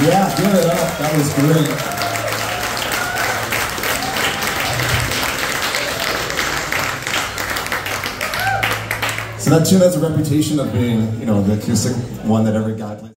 Yeah, give it up. That was great. So that tune has a reputation of being, you know, the acoustic one that every guy plays.